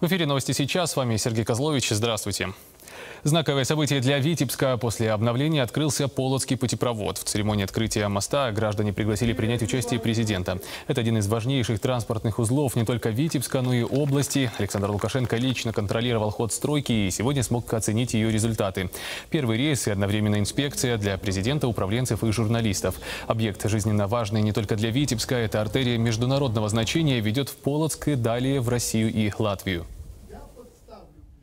В эфире новости сейчас. С вами Сергей Козлович. Здравствуйте. Знаковое событие для Витебска. После обновления открылся Полоцкий путепровод. В церемонии открытия моста граждане пригласили принять участие президента. Это один из важнейших транспортных узлов не только Витебска, но и области. Александр Лукашенко лично контролировал ход стройки и сегодня смог оценить ее результаты. Первый рейс и одновременно инспекция для президента, управленцев и журналистов. Объект жизненно важный не только для Витебска. Это артерия международного значения ведет в Полоцк и далее в Россию и Латвию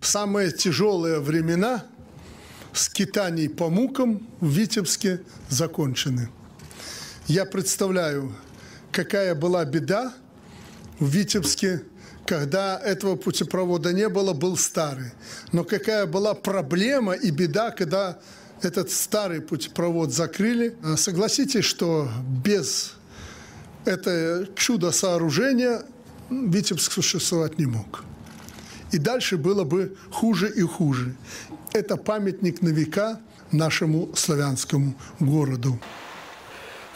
самые тяжелые времена скитаний по мукам в Витебске закончены. Я представляю, какая была беда в Витебске, когда этого путепровода не было, был старый. Но какая была проблема и беда, когда этот старый путепровод закрыли. Согласитесь, что без этого чудо сооружения Витебск существовать не мог и дальше было бы хуже и хуже. Это памятник на века нашему славянскому городу.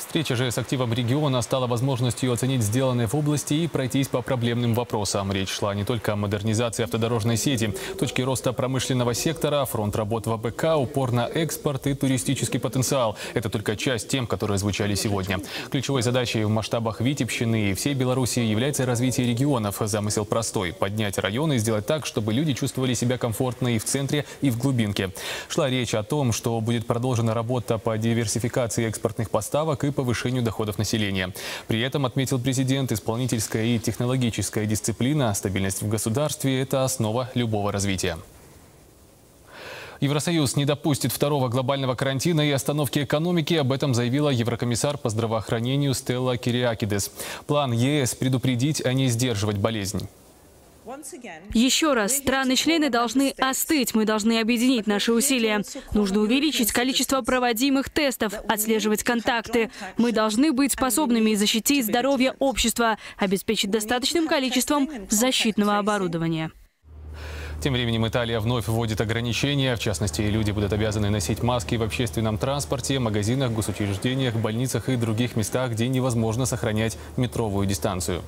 Встреча же с активом региона стала возможностью оценить сделанное в области и пройтись по проблемным вопросам. Речь шла не только о модернизации автодорожной сети, точки роста промышленного сектора, фронт работ в АПК, упор на экспорт и туристический потенциал. Это только часть тем, которые звучали сегодня. Ключевой задачей в масштабах Витебщины и всей Беларуси является развитие регионов. Замысел простой – поднять районы и сделать так, чтобы люди чувствовали себя комфортно и в центре, и в глубинке. Шла речь о том, что будет продолжена работа по диверсификации экспортных поставок повышению доходов населения. При этом, отметил президент, исполнительская и технологическая дисциплина, стабильность в государстве – это основа любого развития. Евросоюз не допустит второго глобального карантина и остановки экономики. Об этом заявила еврокомиссар по здравоохранению Стелла Кириакидес. План ЕС – предупредить, а не сдерживать болезнь. Еще раз, страны-члены должны остыть, мы должны объединить наши усилия. Нужно увеличить количество проводимых тестов, отслеживать контакты. Мы должны быть способными защитить здоровье общества, обеспечить достаточным количеством защитного оборудования. Тем временем Италия вновь вводит ограничения. В частности, люди будут обязаны носить маски в общественном транспорте, магазинах, госучреждениях, больницах и других местах, где невозможно сохранять метровую дистанцию.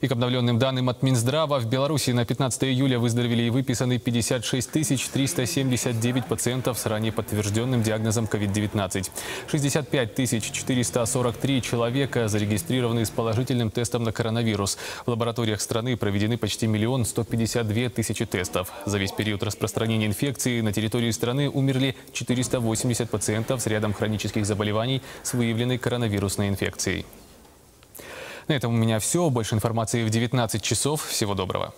И к обновленным данным от Минздрава, в Беларуси на 15 июля выздоровели и выписаны 56 379 пациентов с ранее подтвержденным диагнозом COVID-19. 65 443 человека зарегистрированы с положительным тестом на коронавирус. В лабораториях страны проведены почти миллион 152 тысячи тестов. За весь период распространения инфекции на территории страны умерли 480 пациентов с рядом хронических заболеваний с выявленной коронавирусной инфекцией. На этом у меня все. Больше информации в 19 часов. Всего доброго.